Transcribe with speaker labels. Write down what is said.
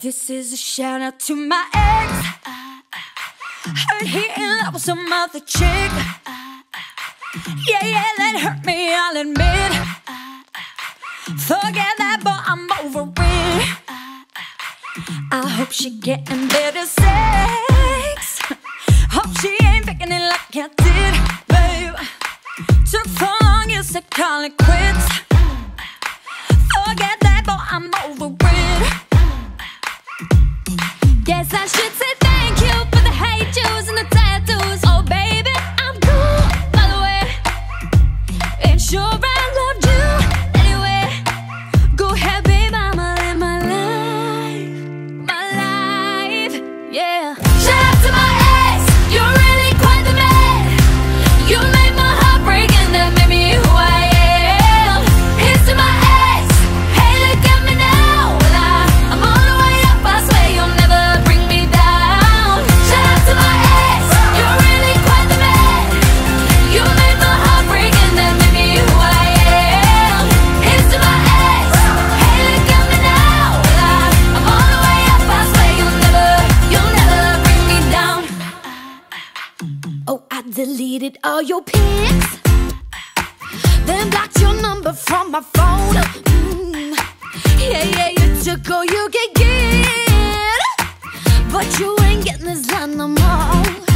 Speaker 1: This is a shout out to my ex. Heard he in love with some other chick. Yeah, yeah, that hurt me, I'll admit. Forget that, but I'm over it. I hope she getting better sex. Hope she ain't faking it like I did, babe. Took so long, you said call it quits. Guess I should deleted all your pics, then blocked your number from my phone. Mm. Yeah, yeah, you took all you could get, but you ain't getting this line no more.